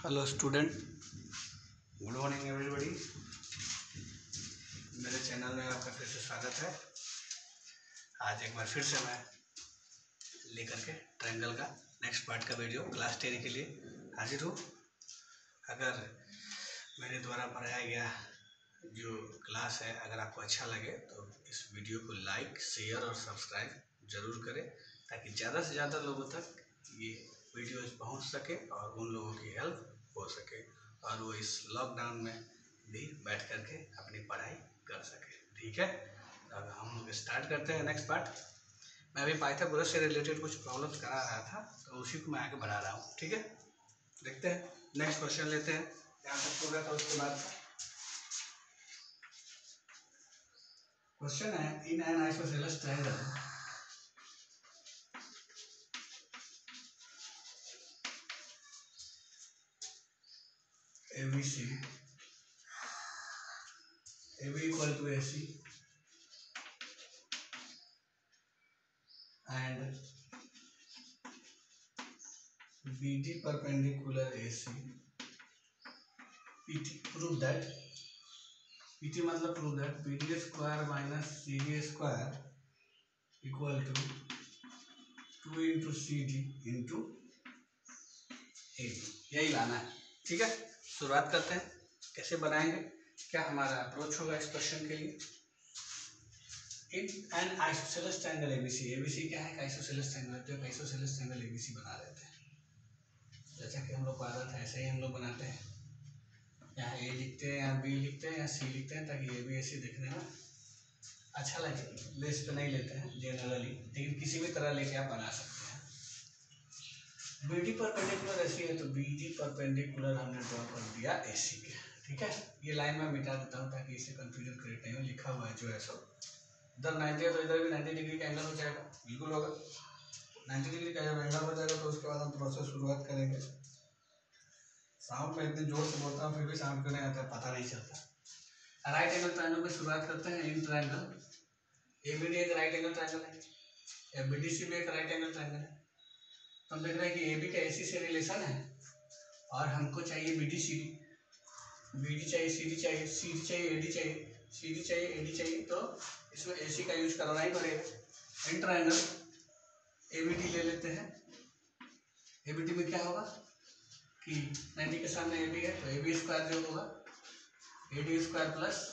Hello student good morning everybody मेरे channel में आपका फिर से स्वागत है। आज एक बार फिर से मैं लेकर के ट्रायंगल का नेक्स्ट पार्ट का वीडियो क्लास टेन के लिए हाजिर हूँ। अगर मेरे द्वारा पढ़ाया गया जो क्लास है, अगर आपको अच्छा लगे तो इस वीडियो को लाइक शेयर और सब्सक्राइब ज़रूर करें, ताकि ज़्यादा से ज़्यादा लोगों तक ये वीडियोज़ पहुँच सके और उन लोगों की हेल्प हो सके और वो इस लॉकडाउन में भी बैठ कर के अपनी पढ़ाई कर सके। ठीक है? अब हम लोग स्टार्ट करते हैं नेक्स्ट पार्ट मैं अभी पाइथागोरस से रिलेटेड कुछ प्रॉब्लम्स करा रहा था तो उसी को मैं आगे बढ़ा रहा हूँ। ठीक है? देखते हैं। नेक्स्ट क्वेश्चन लेते हैं। जहाँ तक पूरा था उसके बाद। क्वेश्चन है in an isosceles triangle ABC AB equal to AC and BD perpendicular AC PT prove that PT मतलब prove that BD square minus CD square equal to 2 into CD into AB यही लाना है ठीक है शुरुआत करते हैं। कैसे बनाएँगे? क्या हमारा अप्रोच होगा इस क्वेश्चन के लिए? In an isosceles triangle ABC ABC क्या है? आइसोसेलस ट्रायंगल तो आइसोसेलस ट्रायंगल एबीसी बना रहे थे जैसा कि हम लोग को आदत है ऐसे ही हम लोग बनाते हैं। यहाँ ए लिखते हैं या बी लिखते हैं या सी लिखते हैं, ताकि ए बी ए सी देखने में अच्छा लगे। लिस्ट पे नहीं लेते हैं जनरली लेकिन किसी भी तरह लेके आप बना सकते हैं। बी डी परपेंडिकुलर ऐसी है तो बी डी परपेंडिकुलर हमने ड्रॉ कर दिया ए सी के। ठीक है? ये लाइन में मिटा देता हूँ ताकि इसे कंफ्यूजन क्रिएट नहीं हो। लिखा हुआ है जो है सो। इधर नाइन्टी है तो इधर भी नाइन्टी डिग्री का एंगल हो जाएगा। बिल्कुल होगा। नाइन्टी डिग्री का जब एंगल हो जाएगा तो उसके बाद हम प्रोसेस शुरुआत करेंगे। साउंड में इतने ज़ोर से बोलता हूँ, फिर भी साउंड क्यों नहीं आता पता नहीं चलता। राइट एंगल ट्रायंगल में शुरुआत करते हैं in triangle A B D एक राइट एंगल ट्रायंगल है। ए बी डी सी भी एक राइट एंगल ट्रायंगल है। तो देख रहे हैं कि ए बी का ए सी से रिलेशन है। और हमको चाहिए B D C D B D चाहिए सी डी चाहिए सी डी चाहिए ए डी चाहिए सी डी चाहिए ए डी चाहिए। तो इसमें ए सी का यूज़ करना ही पड़ेगा in triangle A B D ले लेते हैं। ए बी डी में क्या होगा कि नाइन्टी के सामने ए बी है तो ए बी स्क्वायर जो होगा A D square plus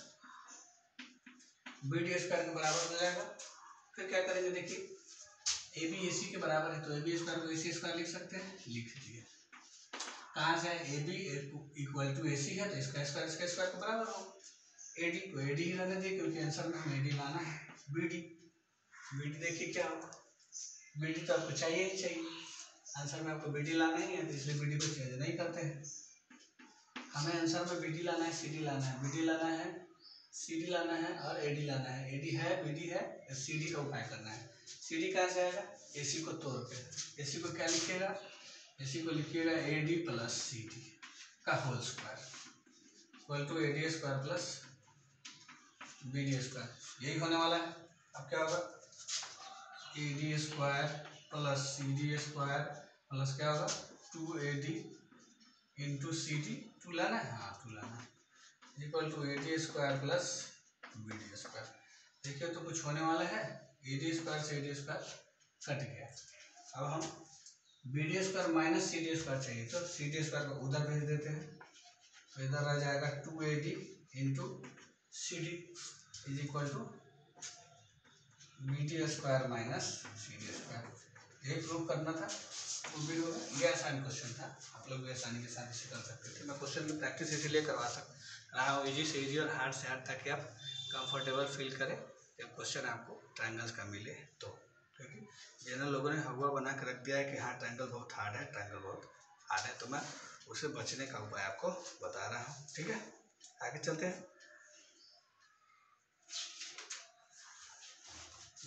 B D square के बराबर हो जाएगा। फिर क्या करेंगे देखिए। ए बी ए सी के बराबर है तो ए बी स्क्वायर को ए सी स्क्वायर लिख सकते हैं। लिख दिए कहाँ से A B equal to A C है तो इसका स्क्वायर इसका स्क्वायर को बराबर हो ए डी को ए डी ही रहने दिए क्योंकि आंसर में हमें ए डी लाना है। बी डी बी डी देखिए क्या होगा। बी डी तो आपको चाहिए ही चाहिए। आंसर में आपको बी डी लाना ही है तो इसलिए बी डी को चेंज नहीं करते हैं। हमें आंसर में बी डी लाना है सी डी लाना है। बी डी लाना है सी डी लाना है और ए डी लाना है। ए डी है बी डी है सी डी का उपाय करना है। सी डी कहाँ से आएगा? ए सी को तोड़ के ए सी को क्या लिखिएगा ए सी को लिखिएगा A D plus C D का whole square equal to A D square plus B D square यही होने वाला है। अब क्या होगा? A D square plus C D square plus क्या होगा? Two A D into C D two लाना है? हाँ टू लाना है। Equal to A D square plus B D square देखिए तो कुछ होने वाला है। ए डी स्क्वायर से डी स्क्वायर कट गया। अब हम B D square minus C D square चाहिए तो सी डी स्क्वायर को उधर भेज देते हैं। तो इधर रह जाएगा two A D into C D is equal to B D square minus C D square यही प्रूव करना था तो भी होगा। ये आसान क्वेश्चन था। आप लोग भी आसानी के साथ इसे कर सकते थे। मैं क्वेश्चन में प्रैक्टिस इसीलिए करवा सक, रहा हूँ। ईजी से ईजी और हार्ड से हार्ड ताकि आप कंफर्टेबल फील करें। जब क्वेश्चन आपको ट्रायंगल्स का मिले तो है? जनरल लोगों ने हवा बना के रख दिया है कि हाँ ट्रायंगल बहुत हार्ड है ट्रायंगल बहुत हार्ड है तो मैं उसे बचने का उपाय आपको बता रहा हूँ, ठीक है? आगे चलते हैं।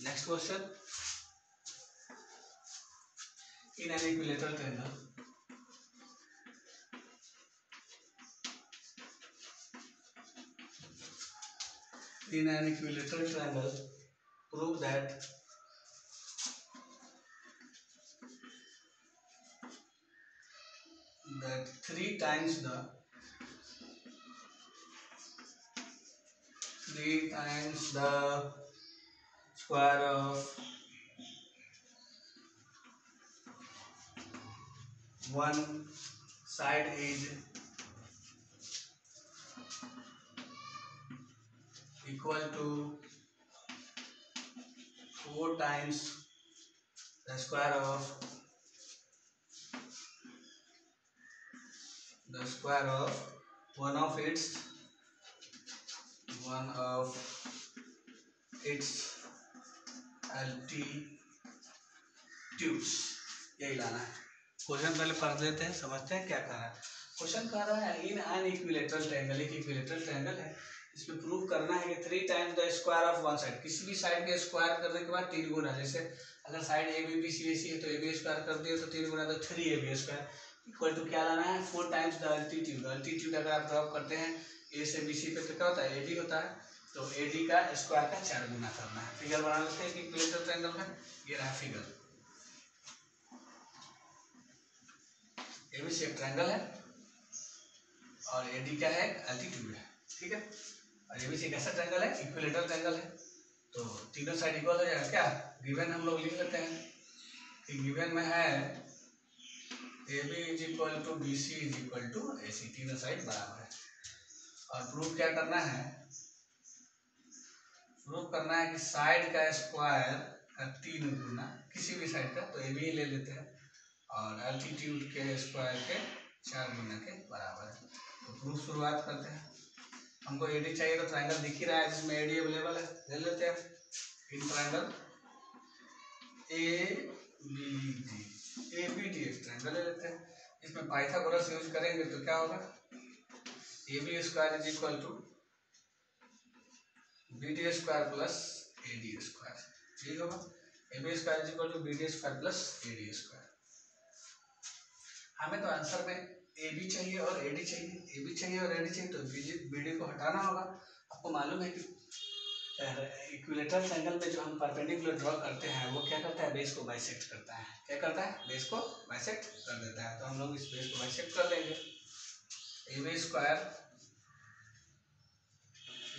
Next question in an equilateral triangle in an equilateral triangle. prove that that 3 times the 3 times the square of 1 side is equal to 4 times the square of the square of one of its one of its altitudes. यही लाना है। Question पहले पढ़ लेते हैं समझते हैं क्या कह रहा है। क्वेश्चन कह रहा है इन अन इक्विलेटरल ट्रायंगल एक इक्विलेटरल ट्रायंगल है। इसमें प्रूव करना है कि three times the square of one side किसी भी साइड के स्क्वायर करने के बाद तीन गुना, जैसे अगर side A B B C A C है तो ए बी स्क्वायर कर दिए तो तीन गुना तो three A B square equal to क्या लाना है? Four times the altitude altitude अगर आप ड्रॉप करते हैं ए से बी सी पे तो क्या होता है? ए डी होता है. तो ए डी का स्क्वायर का चार गुना करना है. फिगर बना लेते हैं कि इक्विलेटरल ट्रायंगल में ये रहा फिगर ए बी एक ट्रायंगल है और ए डी क्या है? अल्टीट्यूड है. ठीक है? और ये भी एक ऐसा ट्रायंगल है इक्विलेटरल ट्रायंगल है। तो तीनों साइड इक्वल हो जाएगा क्या? गिवन हम लोग लिख लेते हैं कि गिवन में है A B is equal to B C is equal to A C तीनों साइड बराबर है। और प्रूफ क्या करना है? प्रूफ करना है कि साइड का स्क्वायर का तीन गुना किसी भी साइड का तो ए बी ले लेते हैं। और अल्टीट्यूड के स्क्वायर के चार गुना के बराबर है। तो प्रूफ शुरुआत करते हैं। हमको एडी चाहिए तो ट्रायंगल दिख ही रहा है, जिसमें एडी अवेलेबल है। ले लेते हैं। In triangle A B D A B D एक ट्रायंगल ले लेते हैं। इसमें पाइथागोरस यूज़ करेंगे तो क्या होगा? A B square is equal to B D square plus A D square ठीक होगा A B square is equal to B D square plus A D square हमें तो आंसर में ए बी चाहिए और ए डी चाहिए। A B चाहिए और ए डी चाहिए तो बी डी को हटाना होगा। आपको मालूम है कि इक्विलेटरल ट्रायंगल में जो हम परपेंडिकुलर ड्रॉ करते हैं, वो क्या करता है? बेस को बाइसेक्ट करता है। क्या करता है? बेस को बाइसेक्ट कर देता है। तो हम लोग इस बेस को बाइसेक्ट कर लेंगे। A B square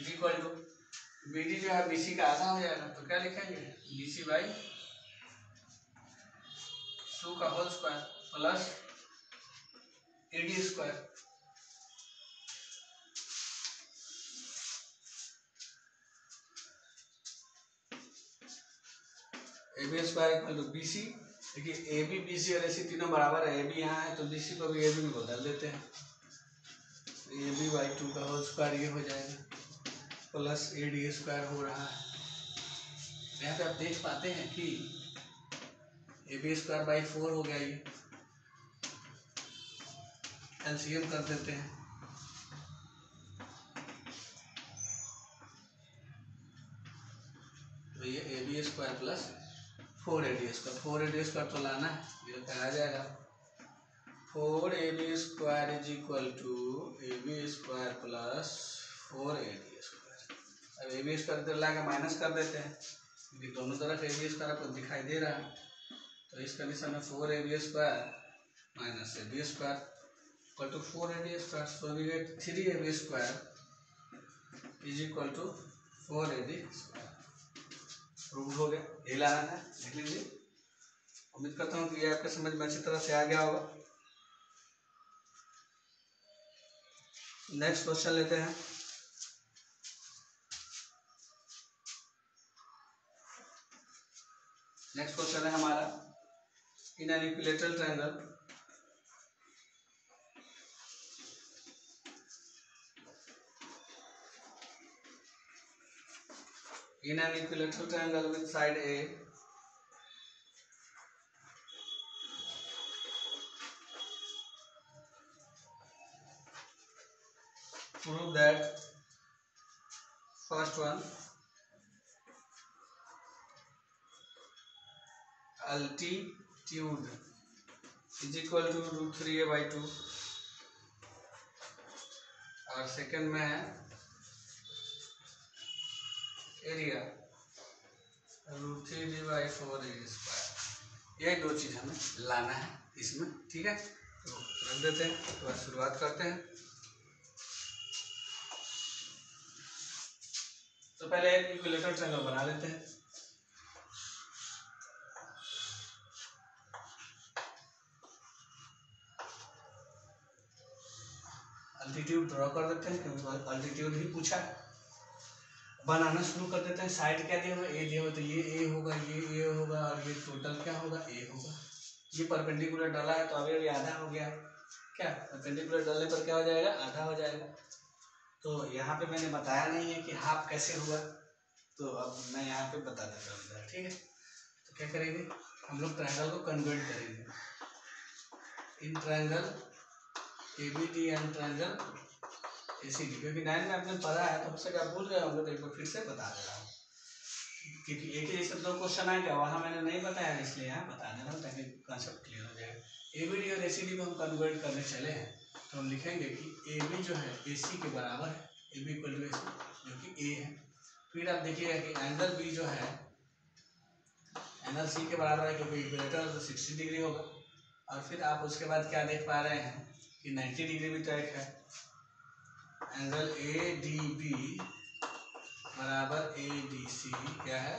is equal to B D जो है बी सी का आधा हो जाएगा। तो क्या लिखेंगे? बी सी बाई टू का whole square plus A D square A B square equal to B C देखिए ए बी बी सी और ए सी तीनों बराबर है ए बी यहाँ है तो बी सी को भी ए बी में बदल देते हैं। ए बी बाई टू का होल स्क्वायर ये हो जाएगा प्लस ए डी स्क्वायर हो रहा है। यहाँ पे आप देख पाते हैं कि A B square by four हो गया ये। एलसीएम कर देते हैं तो ये A B square plus four A D square four A D square तो लाना है ये तो आ जाएगा four A B square is equal to A B square plus four A D square अब ए बी स्क्वायर इधर ला माइनस कर देते हैं क्योंकि दोनों तरफ़ ए बी स्क्वायर आपको दिखाई दे रहा है तो इस कंडीशन में four A B square minus A B square so we get three A B square is equal to four A B square prove हो गया। ये लाना है। देख लीजिए। उम्मीद करता हूँ कि ये आपके समझ में अच्छी तरह से आ गया होगा। नेक्स्ट क्वेश्चन लेते हैं। नेक्स्ट क्वेश्चन है हमारा। In an equilateral triangle in an equilateral triangle with side A prove that first one altitude is equal to root three A by two और सेकंड में है area root three D by four A square ये दो चीज़ हमें लाना है इसमें, ठीक है? तो रख देते हैं तो बस शुरुआत करते हैं। तो पहले एक इक्विलेटर ट्रायंगल बना लेते हैं। अल्टीट्यूड ड्रॉ कर देते हैं, क्योंकि अल्टीट्यूड ही पूछा है। बनाना शुरू कर देते हैं। साइड क्या दिया हुआ? ए दिया हुआ। तो ये ए होगा, ये ए होगा, और ये टोटल क्या होगा? ए होगा। ये परपेंडिकुलर डाला है तो अभी अभी आधा हो गया। क्या? परपेंडिकुलर डालने पर क्या हो जाएगा? आधा हो जाएगा। तो यहाँ पे मैंने बताया नहीं है कि हाफ़ कैसे हुआ तो अब मैं यहाँ पे बता देता हूँ ठीक है? तो क्या करेंगे? हम लोग ट्रायंगल को कन्वर्ट करेंगे। In triangle A B D and triangle A C D क्योंकि नाइन में आपने पढ़ा है तो उससे क्या भूल गए होंगे तो एक बार फिर से बता दे रहा हूँ। क्योंकि एक ही जैसे दो क्वेश्चन आएगा, वहाँ मैंने नहीं बताया, इसलिए यहाँ बता दे रहा हूँ, ताकि कंसेप्ट क्लियर हो जाएगा ए बी डी और ए सी डी को हम कन्वर्ट करने चले हैं तो हम लिखेंगे कि ए बी जो है ए सी के बराबर है। A B equal to A C जो कि ए है। फिर आप देखिएगा कि एंगल बी जो है एंगल सी के बराबर है, क्योंकि इक्वेटर तो सिक्सटी डिग्री होगा। और फिर आप उसके बाद क्या देख पा रहे हैं कि नाइन्टी डिग्री भी तो एक है। एंगल ए, डी, बी बराबर ए, डी, सी, क्या है?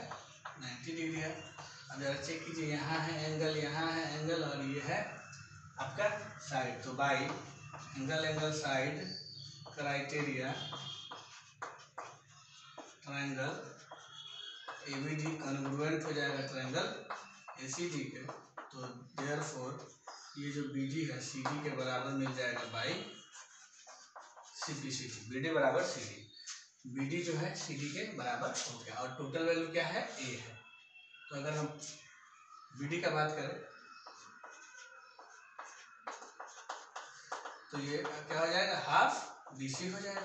नाइन्टी डिग्री है। अब जरा चेक कीजिए, यहाँ है एंगल यहाँ है एंगल और ये है आपका साइड तो by angle angle side criteria triangle A B D congruent हो जाएगा ट्रायंगल ए सी डी के। तो देयर फोर ये जो बी डी है सी डी के बराबर मिल जाएगा बाई बी डी बराबर सी डी बी डी जो है सी डी के बराबर हो गया। और टोटल वैल्यू क्या है? ए है। तो अगर हम बी डी का बात करें तो ये क्या हो जाएगा? हाफ़ बी सी हो जाएगा।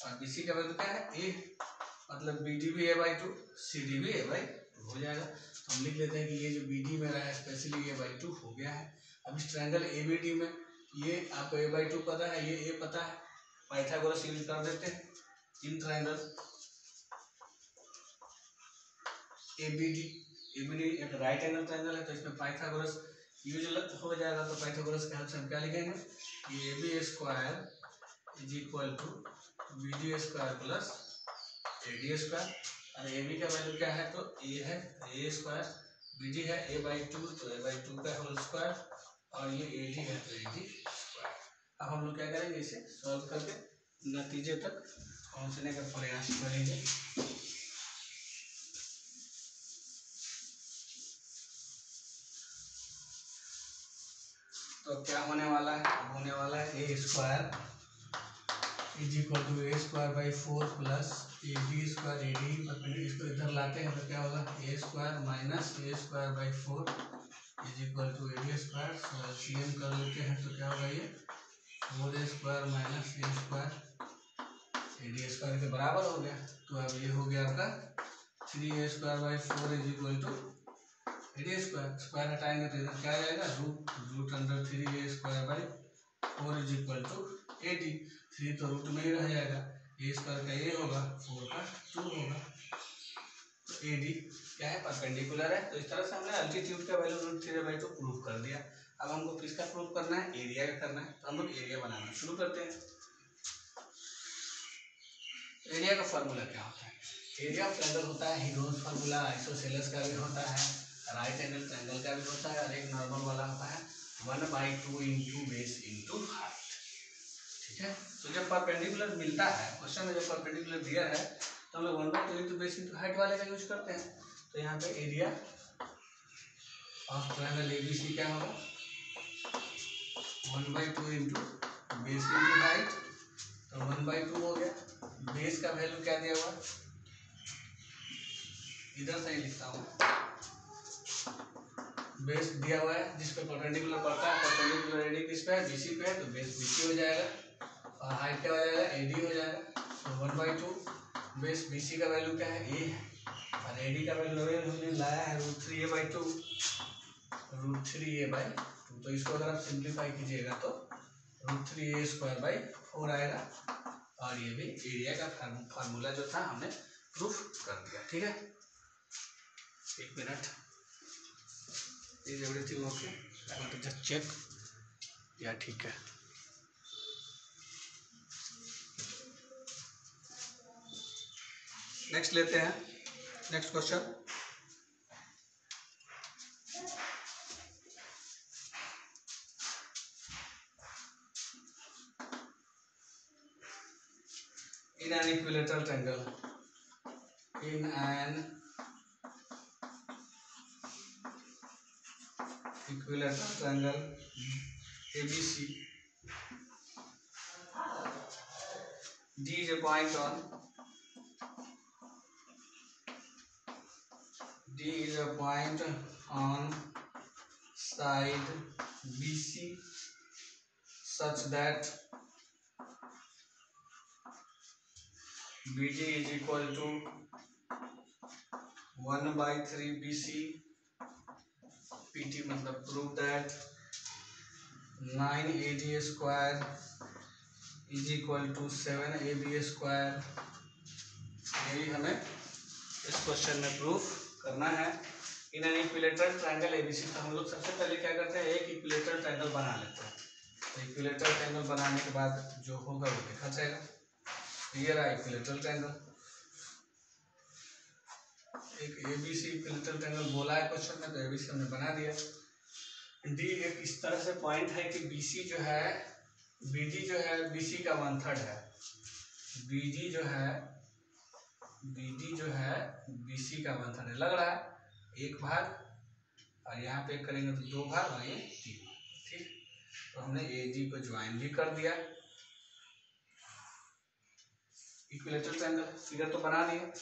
और बी सी का वैल्यू क्या है? ए मतलब बी डी भी A by two C D भी ए बाई टू हो जाएगा। तो हम लिख लेते हैं कि ये जो बी डी मेरा है स्पेशली ए बाई टू हो गया है। अब इस ट्रायंगल ए बी डी में ये आपको ए बाई टू पता है, ये ए पता है। पाइथागोरस यूज़ कर देते हैं? In triangle A B D A B D एक राइट एंगल ट्रायंगल है तो इसमें पाइथागोरस यूज़ हो जाएगा तो पाइथागोरस के हेल्प से हम क्या लिखेंगे? ये A B square is equal to B D square plus A D square और ए बी का वैल्यू क्या है? तो ए है ए स्क्वायर बी डी है ए बाई टू तो ए बाई टू का होल स्क्वायर और ये ए डी है तो डी अब हम लोग क्या करेंगे इसे सॉल्व करके नतीजे तक पहुँचने का प्रयास करेंगे। तो क्या होने वाला है? होने वाला है A square is equal to A square by four plus A B square A D इसको इधर लाते हैं तो क्या होगा? A square minus A square by four is equal to A D square C M कर लेते हैं तो क्या होगा ये? Four A square minus A square A D square के बराबर हो गया। तो अब ये हो गया आपका three A square by four is equal to A D square square हटाएँगे तो इधर क्या जाएगा? Root root under three A square by four is equal to A D three तो रूट में ही रह जाएगा। ए स्क्वायर का ए होगा फोर का टू होगा। तो ए डी क्या है? परपेंडिकुलर है। तो इस तरह से हमने अल्टीट्यूड का value root three by two prove कर दिया। अब हमको किसका प्रूव करना है? एरिया का करना है। तो हम लोग एरिया बनाना शुरू करते हैं। एरिया का फार्मूला क्या होता है? एरिया ऑफ़ ट्रायंगल होता है हीरोज फार्मूला आइसोसेलस का भी होता है राइट एंगल ट्रायंगल का भी होता है और एक नॉर्मल वाला होता है। One by two into base into height ठीक है? तो जब परपेंडिकुलर मिलता है क्वेश्चन में जब परपेंडिकुलर दिया है तो हम लोग one by two into base into height वाले का यूज़ करते हैं। तो यहाँ पे area of triangle A B C क्या होगा? One by two into base into height तो वन बाई टू हो गया। बेस का वैल्यू क्या दिया हुआ? इधर से ही लिखता हूँ। बेस दिया हुआ है, जिस पे परपेंडिकुलर पड़ता है परपेंडिकुलर एडी किस पे है? बीसी पे है तो बेस बीसी हो जाएगा। और हाइट क्या हो जाएगा? एडी हो जाएगा। तो one by two base BC का वैल्यू क्या है? ए है। और एडी का वैल्यू हमने लाया है root three A by two root three A by two तो इसको अगर आप सिंप्लीफाई कीजिएगा तो। Root three A square by four आएगा। और ये भी एरिया का फार्मूला जो था हमने प्रूफ कर दिया, ठीक है? एक minute everything okay? I want to just check या ठीक है। नेक्स्ट लेते हैं। Next question. In an equilateral triangle, in an equilateral triangle ABC, D is a point on D is a point on side BC such that BD is equal to 1 by 3 BC PT मतलब prove that 9 AD square is equal to 7 AB square यही हमें इस question में proof करना है। In an equilateral triangle ABC तो हम लोग सबसे पहले क्या करते हैं? एक इक्विलेटरल ट्रायंगल बना लेते हैं। तो इक्विलेटरल ट्रायंगल बनाने के बाद जो होगा वो देखा जाएगा। ये रहा इक्विलेटरल ट्रायंगल एक एबीसी इक्विलेटरल ट्रायंगल बोला है क्वेश्चन में तो एबीसी हमने बना दिया। डी एक इस तरह से पॉइंट है कि बीसी जो है बीडी जो है बीसी का वन थर्ड है। बीडी जो है बीडी जो है, बीसी का वन थर्ड है लग रहा है। एक भाग, और यहाँ पे करेंगे तो दो भाग, और ये तीन ठीक? तो हमने ए डी को ज्वाइन भी कर दिया। इक्विलेटरल ट्रायंगल फिगर तो बना दिए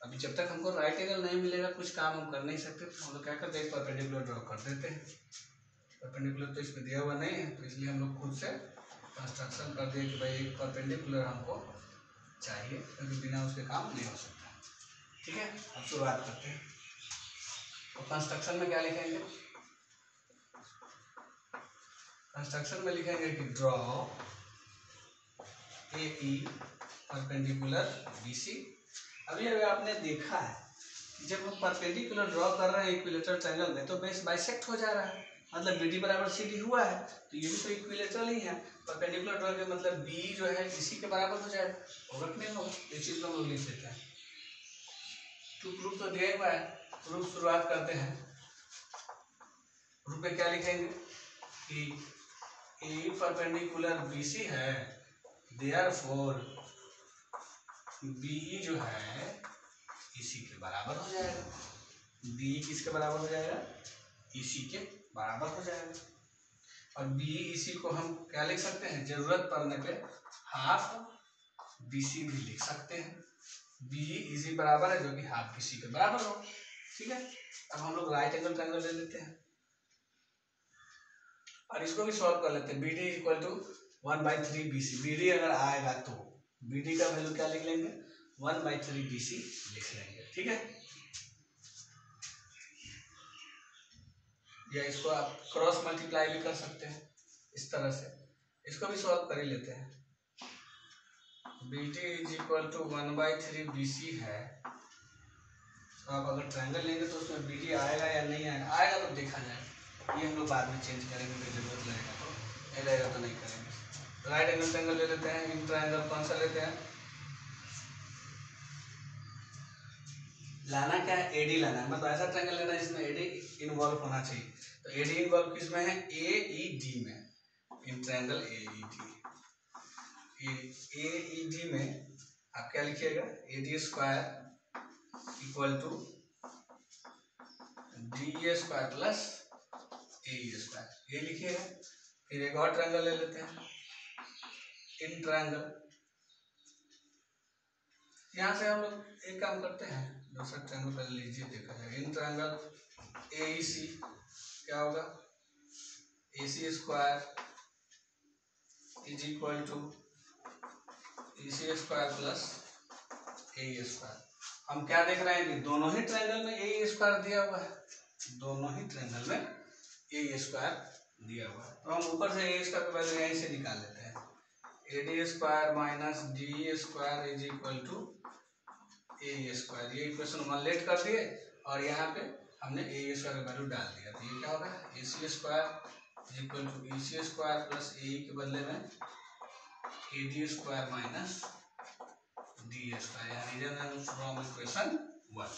अभी जब तक हमको राइट एंगल नहीं मिलेगा, कुछ काम हम कर नहीं सकते। तो हम लोग क्या करते हैं परपेंडिकुलर ड्रॉ कर देते हैं। परपेंडिकुलर तो इसमें दिया हुआ नहीं है तो इसलिए हम लोग खुद से कंस्ट्रक्शन कर दिए कि भाई एक परपेंडिकुलर हमको चाहिए, क्योंकि बिना उसके काम नहीं हो सकता। ठीक है? अब शुरुआत करते हैं। तो कंस्ट्रक्शन में क्या लिखेंगे? कंस्ट्रक्शन में लिखेंगे कि draw A E perpendicular BC अभी अगर आपने देखा है जब हम परपेंडिकुलर ड्रॉ कर रहे हैं इक्विलेटरल ट्रायंगल में तो बेस बाइसेक्ट हो जा रहा है। मतलब बी डी बराबर सी डी हुआ है तो ये भी तो इक्विलेटरल ही है। परपेंडिकुलर ड्रॉ के मतलब बी जो है, इसी के बराबर हो होगा कि नहीं होगा इस चीज़ को हम लोग लिख देते हैं। टू प्रूफ तो दिया हुआ है प्रूफ शुरुआत करते हैं। प्रूफ में क्या लिखेंगे? कि ए परपेंडिकुलर बी सी है देयर फोर बी जो है, इसी के बराबर हो जाएगा। बी किसके बराबर हो जाएगा? इसी के बराबर हो जाएगा। और बी इसी को हम क्या लिख सकते हैं? ज़रूरत पड़ने पे हाफ़ बी सी भी लिख सकते हैं। बी इसी बराबर है जो कि हाफ़ बी सी के बराबर हो। ठीक है? अब हम लोग राइट एंगल ट्रायंगल ले लेते हैं। और इसको भी सॉल्व कर लेते हैं। B D equal to one by three B C B D अगर आएगा तो बी डी का वैल्यू क्या लिख लेंगे? One by three B C लिख लेंगे। ठीक है? या इसको आप क्रॉस मल्टीप्लाई भी कर सकते हैं, इस तरह से। इसको भी सॉल्व कर ही लेते हैं। B T is equal to one by three B C है। तो आप अगर ट्रायंगल लेंगे तो उसमें बी टी आएगा या नहीं आएगा? आएगा तो देखा जाएगा ये हम लोग बाद में चेंज करेंगे कोई ज़रूरत लगेगा तो। नहीं लगेगा तो नहीं करेंगे। राइट एंगल ट्रायंगल ले लेते हैं। इन ट्रायंगल कौन सा लेते हैं? लाना क्या है? एडी लाना है। मतलब ऐसा ट्रायंगल लेना है जिसमें एडी इन्वॉल्व होना चाहिए। तो एडी इन्वॉल्व किसमें है? ए ई डी में। In triangle A E D A E D में आप क्या लिखिएगा? A D square equal to D A square plus A square ये लिखिएगा फिर एक और ट्रायंगल ले लेते हैं। इन ट्रायंगल यहाँ से हम लोग एक काम करते हैं। दूसरा ट्रायंगल पहले लीजिए, देखा जाएगा। इन ट्रायंगल ए सी क्या होगा? A C square is equal to A C square plus A square हम क्या देख रहे हैं कि दोनों ही ट्रायंगल में ए स्क्वायर दिया हुआ है। दोनों ही ट्रायंगल में ए स्क्वायर दिया हुआ है। तो हम ऊपर से ए स्क्वायर का वैल्यू यहीं से निकाल लेते हैं। A D square minus D square is equal to A square ये इक्वेशन वन लेट कर दिए और यहाँ पे हमने ए स्क्वायर का वैल्यू डाल दिया। तो ये क्या होगा? A C square equal to E C square plus A के बदले में A D square minus D square यानी from equation one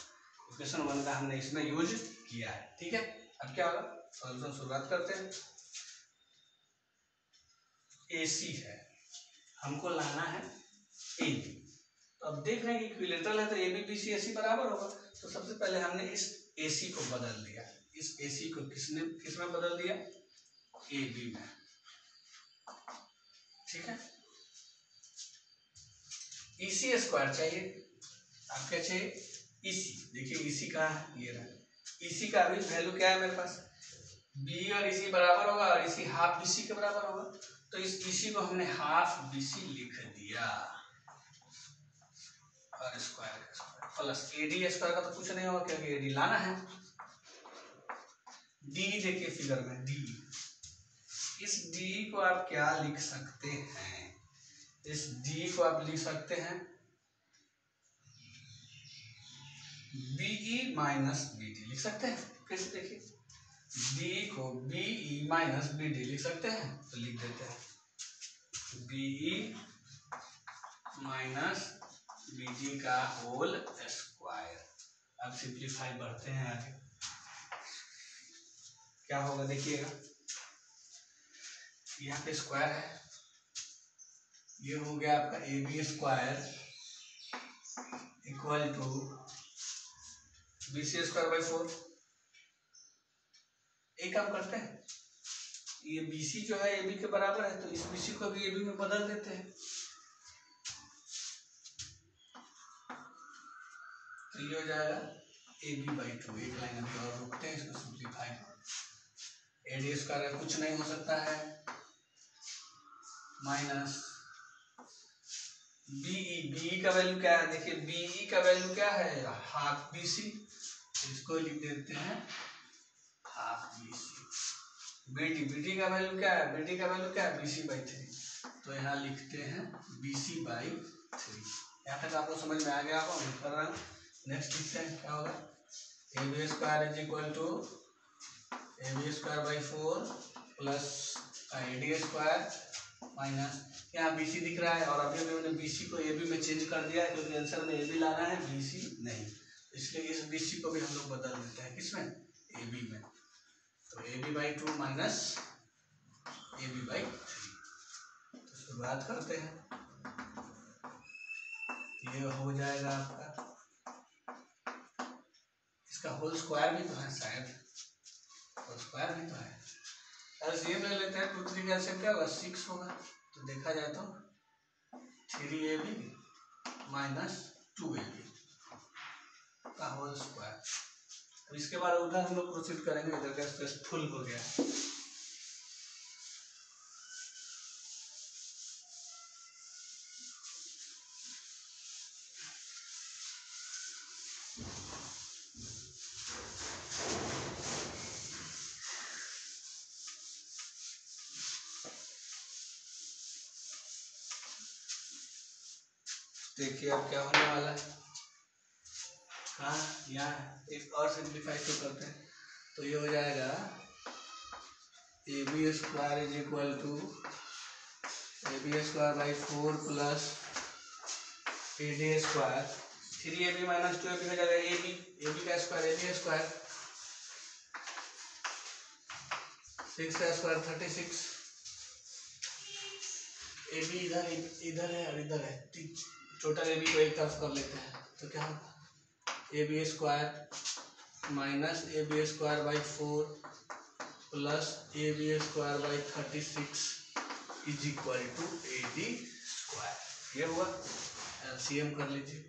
equation one का हमने इसमें यूज़ किया है। ठीक है? अब क्या होगा? सॉल्यूशन शुरुआत करते हैं। ए सी है। हमको लाना है ए बी अब देख रहे हैं कि इक्विलेटरल है तो A B B C A सी बराबर होगा। तो सबसे पहले हमने इस ए सी को बदल दिया। इस ए सी को किसने किसमें बदल दिया? ए बी में। ठीक है? ई सी स्क्वायर चाहिए। आप क्या चाहिए? ई सी देखिए ई सी कहाँ है? ये रहा। ई सी का अभी वैल्यू क्या है मेरे पास? बी और ई सी बराबर होगा और इसी हाफ़ बी सी के बराबर होगा। तो इस ई सी को हमने हाफ़ बी सी लिख दिया। और square plus A D square का तो कुछ नहीं होगा, क्योंकि ए डी लाना है। डी देखिए फिगर में डी इस डी को आप क्या लिख सकते हैं? इस डी को आप लिख सकते हैं बीई माइनस बी डी लिख सकते हैं? कैसे देखिए। डी को बीई माइनस बी डी लिख सकते हैं? तो लिख देते हैं। बीई माइनस बी का होल स्क्वायर अब सिंप्लीफाई बढ़ते हैं आगे। क्या होगा देखिएगा। यहाँ पे स्क्वायर है। ये हो गया आपका A B square equal to B C square by four एक काम करते हैं। ये बी सी जो है ए बी के बराबर है तो इस बी सी को भी ए बी में बदल देते हैं। तो ये हो जाएगा। ए बी बाई टू एक लाइन अभी और रुकते हैं, इसको सिंप्लीफाई ए डी स्क्वायर कुछ नहीं हो सकता है माइनस बीई बीई का वैल्यू क्या है? देखिए बीई का वैल्यू क्या है? हाफ़ बी सी इसको लिख देते हैं half B C BT BT का वैल्यू क्या है? बीटी का वैल्यू क्या है? बी सी बाई थ्री तो यहाँ लिखते हैं बी सी बाई थ्री यहाँ तक आपको समझ में आ गया होगा कर रहा हूँ। नेक्स्ट हैं क्या होगा A B square is equal to A B square by four plus A D square minus यहाँ बी सी दिख रहा है और अभी अभी मैंने बी सी को ए बी में चेंज कर दिया है, क्योंकि आंसर में ए बी लाना है बी सी नहीं। इसलिए इस बी सी को भी हम लोग बदल देते हैं। किसमें? ए बी में। तो A B by two minus A B by three तो शुरुआत करते हैं। ये हो जाएगा आपका। इसका होल स्क्वायर भी तो है शायद। होल स्क्वायर भी तो है। एलसीएम ले लेते हैं टू थ्री का एलसीएम क्या होगा सिक्स होगा तो देखा जाए तो three A B minus two A B का होल स्क्वायर अब इसके बाद उधर हम लोग प्रोसीड करेंगे, इधर का स्पेस फुल हो गया। देखिए अब क्या होने वाला है? हाँ यहाँ एक और सिंप्लीफाई तो करते हैं। तो ये हो जाएगा A B square is equal to A B square by four plus A D square three A B minus two A B हो जाएगा ए बी ए बी का square A B square six का square thirty six A B इधर इधर है और इधर है. टोटल ए बी को एक तरफ़ कर लेते हैं। तो क्या होगा? A B square minus A B square by four plus A B square by thirty six is equal to A D square ये हुआ? एल सी एम कर लीजिए।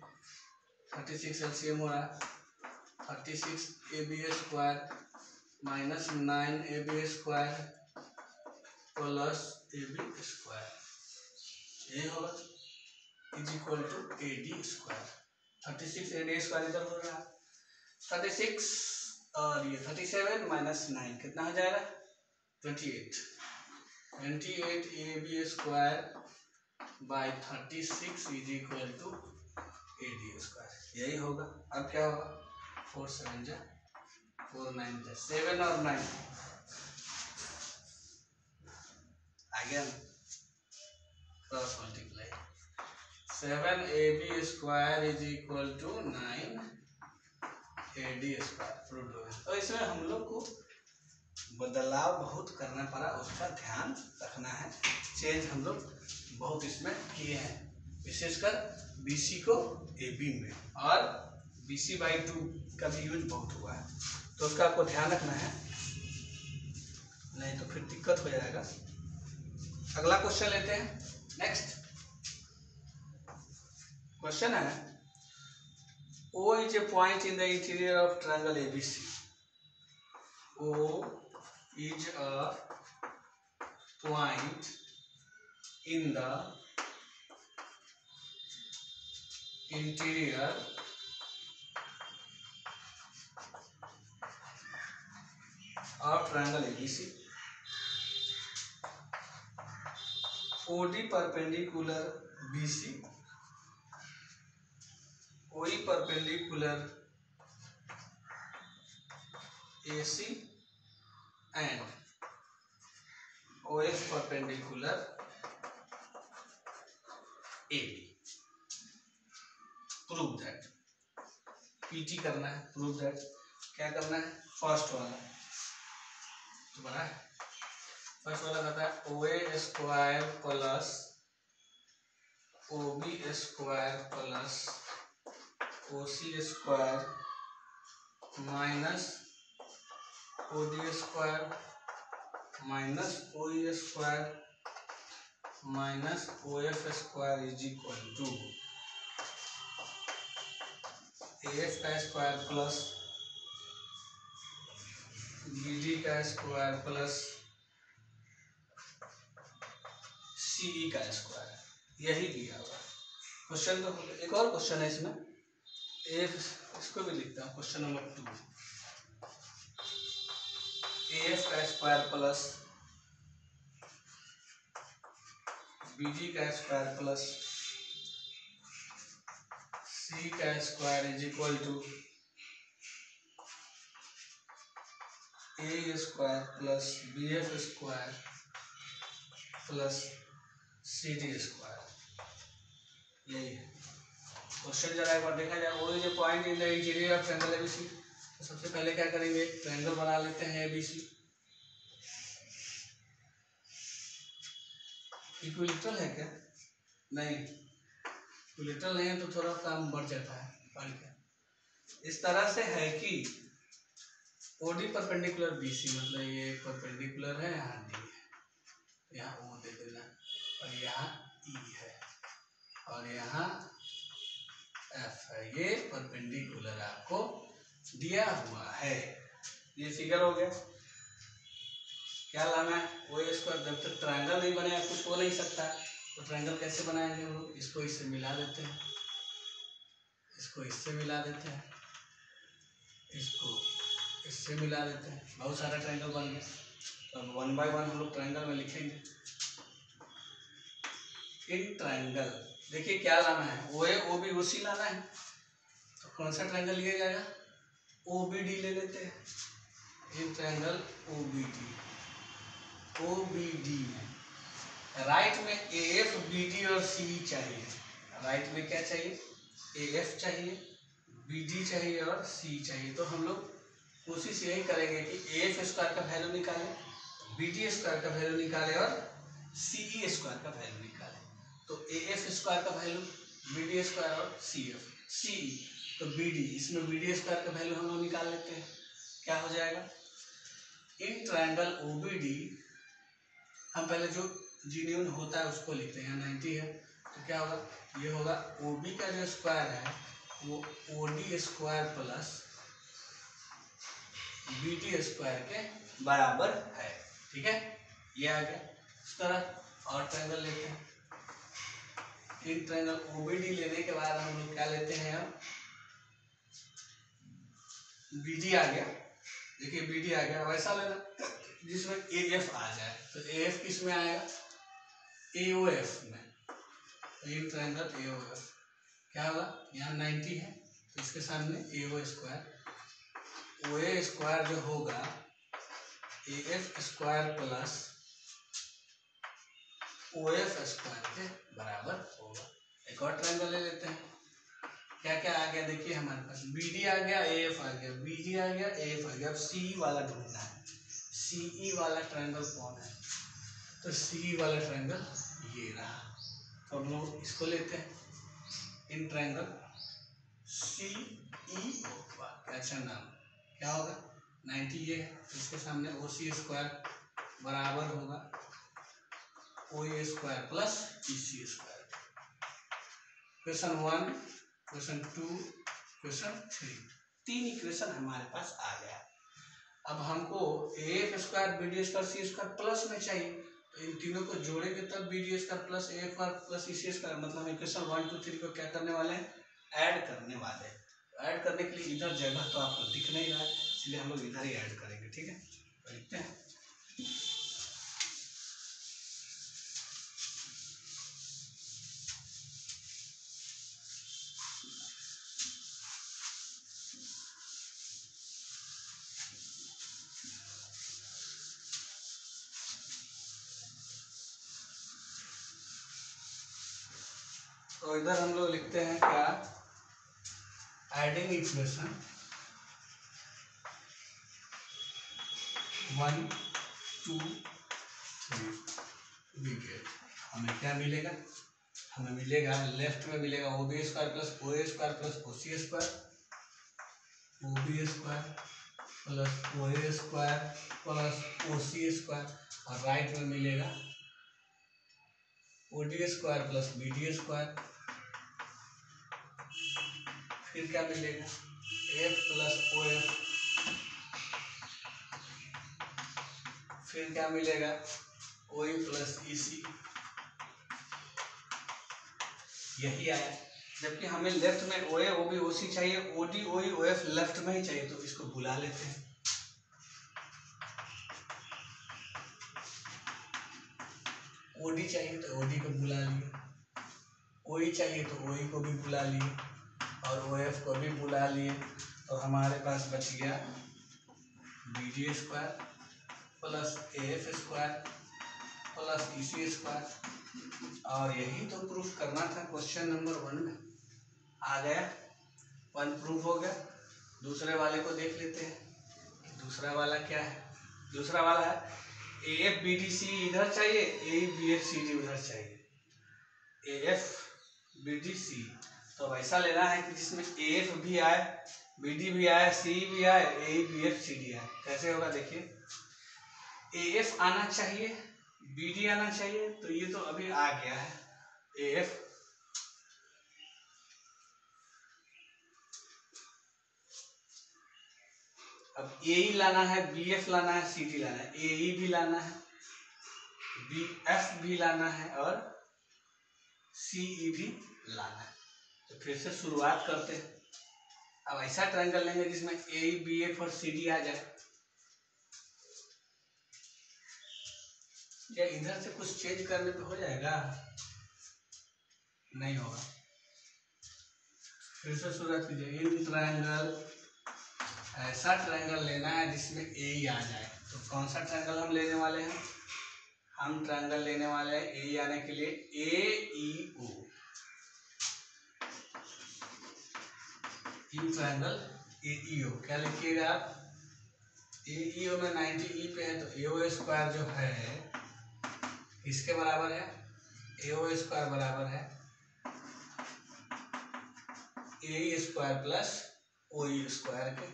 Thirty six L C M हो रहा है। Thirty six A B square minus nine A B square plus A B square ये होगा। Is equal to A D square thirty six A D square इधर हो रहा थर्टी सिक्स और ये थर्टी सेवन माइनस नाइन कितना हो जाएगा? Twenty eight twenty eight A B square by thirty six is equal to A D square यही होगा। अब क्या होगा? फोर सेवन जा फोर नाइन जा। सेवन और नाइन आ गया cross multiply seven A B square is equal to nine A D square prove हो गया। तो इसमें हम लोग को बदलाव बहुत करना पड़ा, उसका ध्यान रखना है। चेंज हम लोग बहुत इसमें किए हैं। विशेषकर बीसी को ए बी में। और बी सी बाई टू का भी यूज़ बहुत हुआ है। तो उसका आपको ध्यान रखना है। नहीं तो फिर दिक्कत हो जाएगा। अगला क्वेश्चन लेते हैं। नेक्स्ट क्वेश्चन है O is a point in the interior of triangle ABC O is a point in the interior of triangle ABC OD perpendicular BC कोई perpendicular AC and OF perpendicular AB prove that PT करना है prove that क्या करना है? First वाला. तुम्हारा first वाला कहता है OA square plus OB square plus O C square minus O square minus O square minus O F square is equal to A F का स्क्वायर प्लस बी डी का स्क्वायर प्लस सी ई का square यही दिया हुआ question तो एक और question है इसमें। एफ़ इसको भी लिखता हूँ question number two A F का स्क्वायर प्लस बी डी का स्क्वायर प्लस सी का square is equal to A square plus B F square plus C D square यही है। क्वेश्चन जरा एक बार देखा जाए, वो जो point in the interior of triangle ABC तो सबसे पहले क्या करेंगे? ट्रायंगल बना लेते हैं एबीसी इक्विलिटरल है क्या? नहीं। इक्विलिटरल है तो थोड़ा काम बढ़ जाता है पढ़ के इस तरह से है कि ओडी परपेंडिकुलर बीसी मतलब ये परपेंडिकुलर है, यहाँ डी है। यहाँ ओ दे देना और यहाँ ई e है। और यहाँ एफ़ है ये परपेंडिकुलर आपको दिया हुआ है। ये फिगर हो गया। क्या लाना है? वो इसको जब तक ट्रायंगल नहीं बने, कुछ हो नहीं सकता। तो ट्रायंगल कैसे बनाएँगे हम लोग इसको इससे मिला देते हैं। इसको इससे मिला देते हैं। इसको इससे मिला देते हैं। बहुत सारा ट्रायंगल बन गया। तो वन बाय वन हम लोग ट्रायंगल में लिखेंगे। इन ट्रायंगल देखिए क्या लाना है? O A O B O सी लाना है। तो कौन सा ट्रायंगल लिया जाएगा? ओ बी डी ले लेते हैं। In triangle O B D O B D में राइट में ए एफ़ बी डी और सी चाहिए। राइट में क्या चाहिए? ए एफ़ चाहिए बी डी चाहिए और सी चाहिए। तो हम लोग कोशिश यही करेंगे कि ए एफ़ स्क्वायर का वैल्यू निकालें बी टी स्क्वायर का वैल्यू निकालें और सी ई स्क्वायर का वैल्यू निकालें। तो ए एफ़ स्क्वायर का वैल्यू बी डी स्क्वायर और सी एफ़ सी तो बी डी इसमें बी डी स्क्वायर का वैल्यू हम लोग निकाल लेते हैं। क्या हो जाएगा? In triangle O B D हम पहले जो जी न्यून होता है उसको लिखते हैं। नाइन्टी है तो क्या होगा? ये होगा ओ बी का जो स्क्वायर है, वो O D square plus B T square के बराबर है। ठीक है? ये आ गया। इस तरह और ट्राइंगल लेते हैं। इन ट्रायंगल ओबीडी लेने के बाद हम लोग क्या लेते हैं अब? बीडी आ गया। देखिए, बीडी आ गया। वैसा लेना। जिसमें ए एफ़ आ जाए तो ए एफ़ किसमें आएगा? ए ओ एफ़ में। तो इन ट्रायंगल ए ओ एफ़ क्या होगा? यहाँ नाइन्टी है तो इसके सामने ए O square. O A square जो होगा A F square plus O F square के बराबर होगा एक और ट्रायंगल ले लेते हैं। क्या क्या आ गया? देखिए हमारे पास बी डी आ गया ए एफ़ आ गया बी डी आ गया ए एफ़ आ गया। अब सी e वाला ढूंढना है। सी ई e वाला ट्रायंगल कौन है? तो सी ई e वाला ट्रायंगल ये रहा। तो हम लोग इसको लेते हैं। इन ट्रायंगल सी ई अच्छा नाम? क्या होगा? नाइन्टी ये इसके सामने ओ सी स्क्वायर बराबर होगा। O A square plus E C square question one question two question three तीन इक्वेशन हमारे पास आ गया। अब हमको A F square B D square C square plus में चाहिए। तो इन तीनों को जोड़ेंगे तब B D square plus A F plus E C square मतलब इक्वेशन वन टू थ्री को क्या करने वाले हैं? ऐड करने वाले हैं। ऐड करने के लिए इधर जगह तो आपको दिख नहीं रहा है, इसलिए हम लोग इधर ही ऐड करेंगे, ठीक है? तो लिखते हैं। इधर हम लोग लिखते हैं क्या? Adding equation one two three we हमें क्या मिलेगा? हमें मिलेगा लेफ़्ट में मिलेगा O B square plus O A square plus O C square O B square plus O A square plus O C square और राइट में मिलेगा O D square plus B D square फिर क्या मिलेगा? F plus O F फिर क्या मिलेगा? ओ E plus E सी यही आया। जबकि हमें लेफ़्ट में ओ A O B O C चाहिए O D O E O F left में ही चाहिए तो इसको बुला लेते हैं। ओ डी चाहिए तो ओ डी को बुला लिए। ओ ई चाहिए तो ओ ई को भी बुला लिए। और ओ एफ़ को भी बुला लिए तो हमारे पास बच गया B D square plus A F square plus E C square और यही तो प्रूफ करना था क्वेश्चन नंबर वन में। आ गया। वन प्रूफ हो गया। दूसरे वाले को देख लेते हैं। दूसरा वाला क्या है? दूसरा वाला है। A F B D C इधर चाहिए। A B F C D उधर चाहिए। A F B D C तो ऐसा लेना है कि जिसमें ए एफ़ भी आए बी डी भी आए सी भी आए A B F C D आए। कैसे होगा देखिए। ए एफ़ आना चाहिए बी डी आना चाहिए तो ये तो अभी आ गया है। ए एफ़ अब ए ई लाना है बी एफ़ लाना है सी डी लाना है। ए ई भी लाना है बी एफ़ भी लाना है, और सी ई भी लाना है। तो फिर से शुरुआत करते हैं। अब ऐसा ट्रायंगल लेंगे जिसमें ए बी एफ़ और सी डी आ जाए। क्या इधर से कुछ चेंज करने पे हो जाएगा? नहीं होगा। फिर से शुरुआत कीजिए। इन ट्रायंगल ऐसा ट्रायंगल लेना है जिसमें ए ही आ जाए। तो कौन सा ट्रायंगल हम लेने वाले हैं? हम ट्रायंगल लेने वाले हैं ए आने के लिए ए ई ओ इन ट्रायंगल एईओ क्या लिखिएगा आप? एईओ में 90 ई पे है तो एओ स्क्वायर जो है, किसके बराबर है? एओ स्क्वायर बराबर है। A square plus O square के।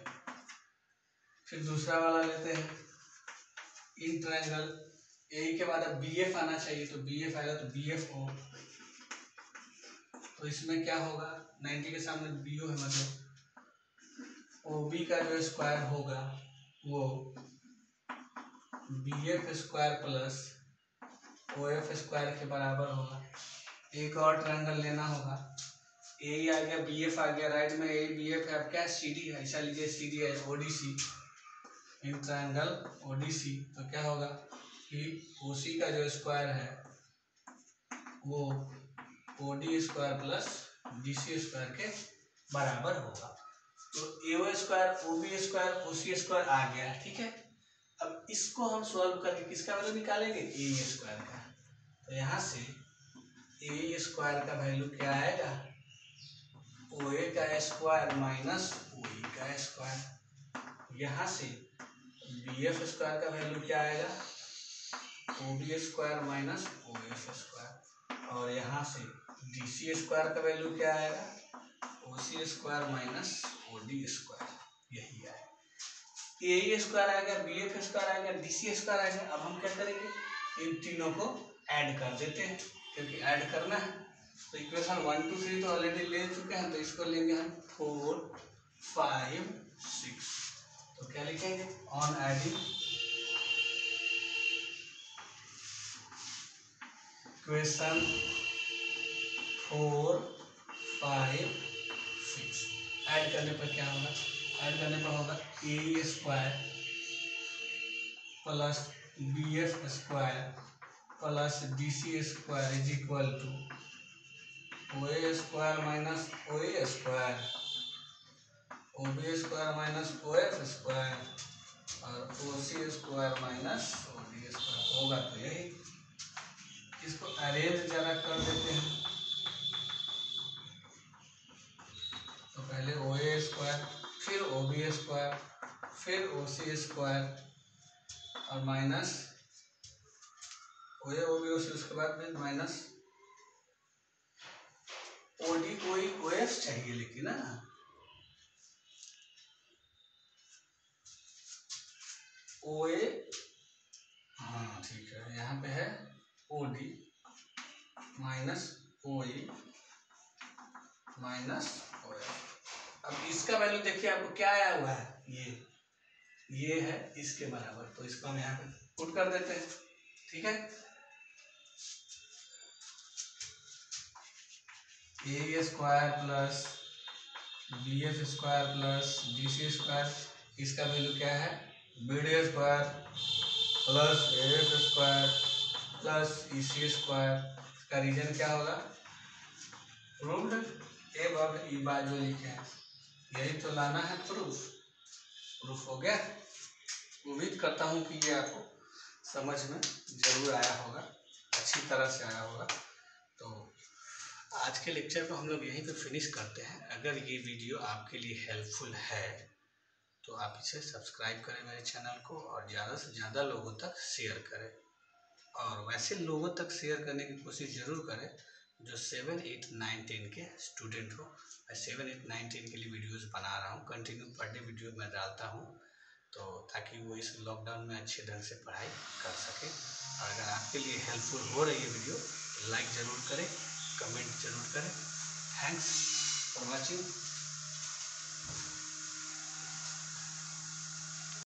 फिर दूसरा वाला लेते हैं। इन ट्रायंगल ए के बाद अब बी एफ़ आना चाहिए तो बी एफ़ आएगा तो बी एफ़ ओ तो इसमें क्या होगा? 90 के सामने बी ओ है मतलब। ओ बी का जो स्क्वायर होगा, वो B F square plus O F square के बराबर होगा। एक और ट्रायंगल लेना होगा। ए आ गया बी एफ़ आ गया राइट में ए बी एफ़ क्या सी डी है। ऐसा लीजिए सी डी है O D C in triangle O D C तो क्या होगा कि ओ सी का जो स्क्वायर है, वो O D square plus D C square के बराबर होगा। तो A square O B square O C square आ गया, ठीक है? अब इसको हम सॉल्व करके किसका वैल्यू निकालेंगे? ए स्क्वायर का। तो यहाँ से ए स्क्वायर का वैल्यू क्या आएगा? ओ ए का स्क्वायर माइनस ओ ई का स्क्वायर यहाँ से बी एफ़ स्क्वायर का वैल्यू क्या आएगा? O B square minus O F square और यहाँ से डी सी स्क्वायर का वैल्यू क्या आएगा? O C square minus O D square यही आएगा ए स्क्वायर आएगा बी एफ़ स्क्वायर आएगा डी सी स्क्वायर आएगा। अब हम क्या करेंगे? इन तीनों को ऐड कर देते हैं। क्योंकि ऐड करना है तो इक्वेशन वन टू थ्री तो ऑलरेडी ले चुके हैं तो इसको लेंगे हम फोर फाइव सिक्स तो क्या लिखेंगे? On adding question four five add करने पर क्या होगा? ऐड करने पर होगा A square plus B F square plus D C square is equal to O A square minus O A square O B square minus O F square और O C square minus O D square होगा तो यही। इसको arrange जरा कर देते हैं तो पहले ओ ए स्क्वायर फिर ओ बी स्क्वायर फिर ओ सी स्क्वायर और minus O A O B O C उसके बाद में माइनस ओ डी कोई ओ एफ़ चाहिए लेकिन ना। ओ ए हाँ ठीक है, यहाँ पे है O D minus O E minus O F अब इसका वैल्यू देखिए आपको क्या आया हुआ है? ये ये है इसके बराबर तो इसको हम यहाँ पे पुट कर देते हैं, ठीक है? A square plus B F square plus D C square इसका वैल्यू क्या है? B D square plus A F square plus E C square का रीजन क्या होगा? प्रूव्ड ए वर्ग ई बार जो लिखे हैं। यही तो लाना है प्रूफ प्रूफ हो गया। उम्मीद करता हूँ कि ये आपको समझ में ज़रूर आया होगा, अच्छी तरह से आया होगा। तो आज के लेक्चर को हम लोग यहीं पे फिनिश करते हैं। अगर ये वीडियो आपके लिए हेल्पफुल है तो आप इसे सब्सक्राइब करें मेरे चैनल को और ज़्यादा से ज़्यादा लोगों तक शेयर करें। और वैसे लोगों तक शेयर करने की कोशिश ज़रूर करें। जो सेवन एट नाइन टेन के स्टूडेंट हो। मैं सेवन एट नाइन टेन के लिए वीडियोस बना रहा हूँ। कंटिन्यू पर डे वीडियो मैं डालता हूँ तो ताकि वो इस लॉकडाउन में अच्छे ढंग से पढ़ाई कर सके। और अगर आपके लिए हेल्पफुल हो रही है वीडियो तो लाइक ज़रूर करें कमेंट ज़रूर करें। Thanks for watching